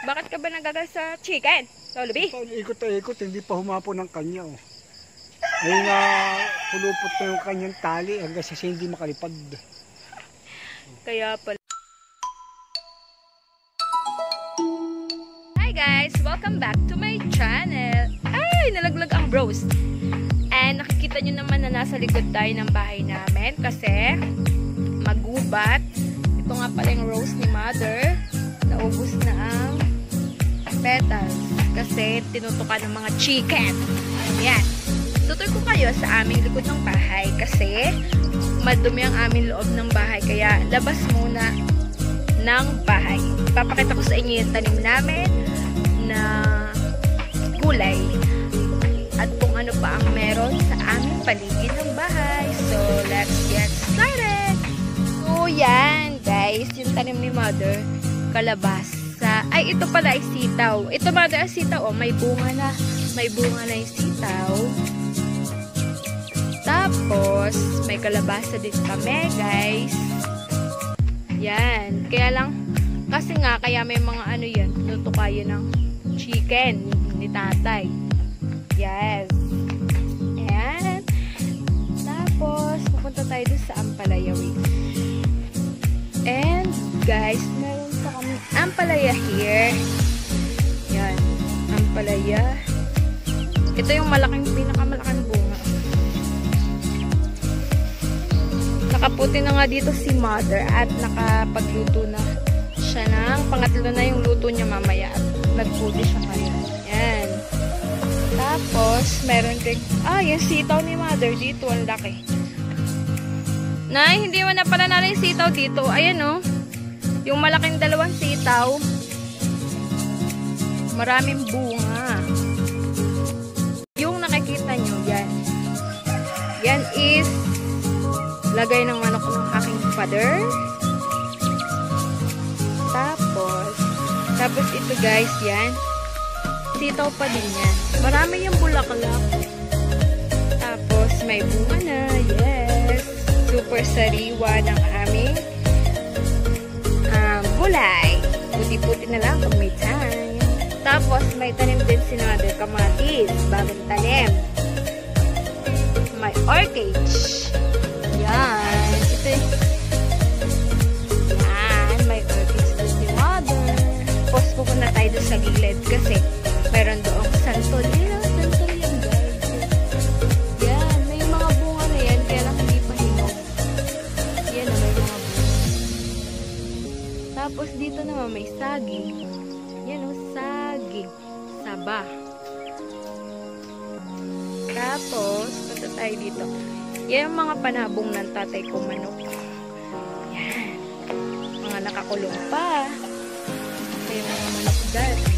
Bakit ka ba nagagal sa chicken? Lolo B? Paano ikot na ikot, hindi pa humapo ng kanya. Oh. Ay nga, pulupot na yung kanyang tali hanggang sa hindi makalipad. Kaya pala. Hi guys! Welcome back to my channel. Ay, nalaglag ang bros. And nakikita nyo naman na nasa likod tayo ng bahay namin kasi magubat. Ito nga pala yung rose ni mother. Naubos na ang petals kasi tinutukan ng mga chicken. Ayan. Tutur ko kayo sa aming likod ng bahay kasi madumi ang aming loob ng bahay kaya labas muna ng bahay. Papakita ko sa inyo yung tanim namin na gulay at kung ano pa ang meron sa aming paligid ng bahay. So, let's get started! So, yan guys, yung tanim ni mother, kalabasa. Ay, ito pala ay sitaw. Ito mother ay sitaw. Oh, may bunga na. May bunga na yung sitaw. Tapos, may kalabasa din kami, guys. Yan. Kaya lang, kasi nga, kaya may mga ano yan, luto kayo ng chicken ni tatay. Yes. Ayan. Tapos, pupunta tayo dun sa Ampalaya Way. And, guys, Ampalaya here. Yan. Ampalaya. Ito yung malaking, pinakamalaking bunga. Nakaputi na nga dito si mother at nakapagluto na siya ng pangatlo na yung luto niya mamaya at nagputi siya ngayon. Yan. Tapos, meron din, ah, yung sitaw ni mother dito, ang laki. Nay, hindi mo na pala na yung sitaw dito. Ayan oh. Yung malaking dalawang sitaw. Maraming bunga. Yung nakikita nyo, yan. Yan is lagay ng manok ng aking father. Tapos, tapos ito guys, yan. Sitaw pa din yan. Marami yung bulaklak. Tapos, may bunga na. Yes. Super sariwa ng aming gulay. Puti-puti na lang pag may time. Tapos, may tanim din si Nader Kamatis. Bagong tanim. May orchage. Yan. Ito Yan. May orchids doon si mother. Tapos pupunta tayo doon sa gilid kasi meron doong santolina. Santolina Tapos dito naman may saging. Yan o, saging. Saba. Tapos, punta tayo dito. Yan ang mga panabong ng tatay ko manok. Yan. Mga nakakulong pa. Yung mga manok dyan.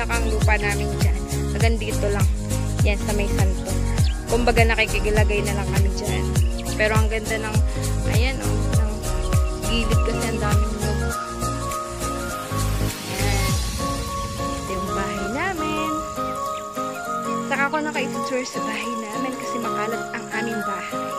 Pinakang lupa namin dyan, hanggang dito lang. Yan, sa may santo. Kumbaga nakikigilagay na lang kami dyan. Pero ang ganda ng, ayan o, oh, ng gilid kasi ang daming loob. Ayan. Ito yung bahay namin. Sa bahay namin kasi makalat ang aming bahay.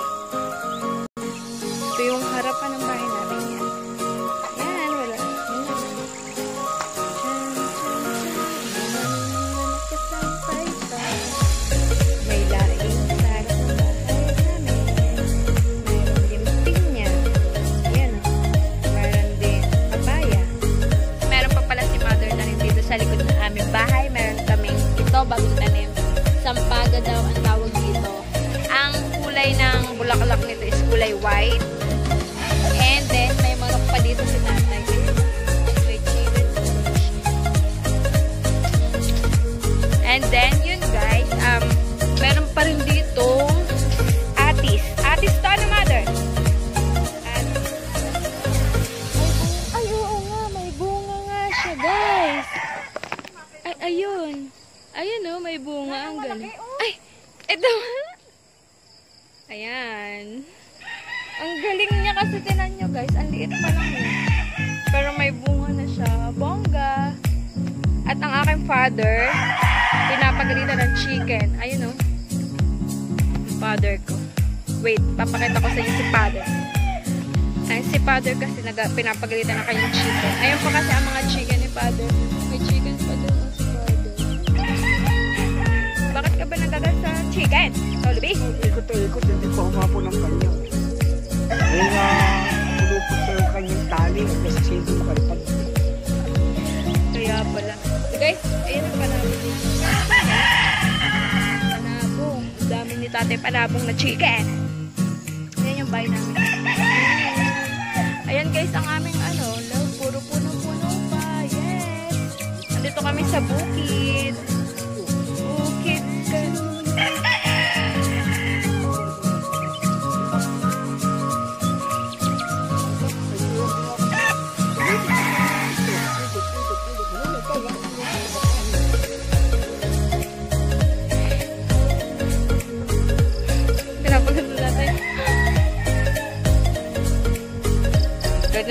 White. And then, may manok pa dito si tatay. May chicken. And then, yun guys, um, meron pa rin dito atis. Atis to ano, mother? Atis. Ay, oo nga, may bunga nga siya, guys. Ay, ayun. Ayun oh, may bunga. Ang galing. Ay, ito. Ayan. Ang galing niya kasi tinan nyo guys. Ang liit pa lang yun. Pero may bunga na siya. Bongga. At ang aking father, pinapagalitan ng chicken. Ayun oh. Ang father ko. Wait, papakita ko sa inyo si father. Ay, si father kasi naga, pinapagalitan na kanyang chicken. Ayun pa kasi ang mga chicken ni father. May chicken pa doon oh, si father. Bakit ka ba nagagal sa chicken? Tolubi? Ikot ikot, hindi pa humapo ng kanya. Tatay panabong na chicken. Ayan yung bahay namin. Ayan guys, ang aming ano, love, puro puno-puno pa. Yes! Nandito kami sa. Bukid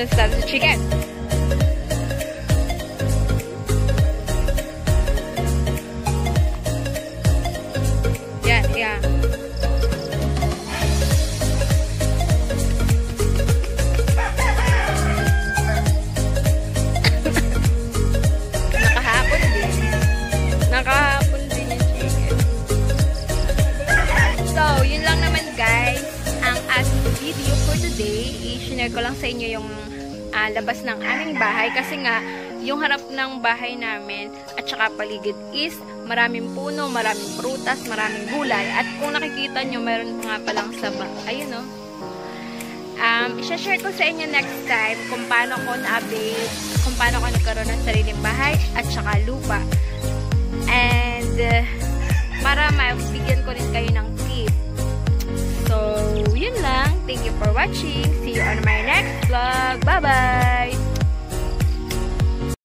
Ganyan sa sa chicken. I-share ko lang sa inyo yung ah, labas ng aming bahay. Kasi nga, yung harap ng bahay namin at saka paligid is maraming puno, maraming prutas, maraming gulay. At kung nakikita nyo, meron nga palang saba. Ayun o. Um, i-share ko sa inyo next time kung paano ko na-update, kung paano ko nagkaroon ng sariling bahay at saka lupa. And, uh, para mabigyan ko rin kayo ng tip. So, yun lang. Thank you for watching. See you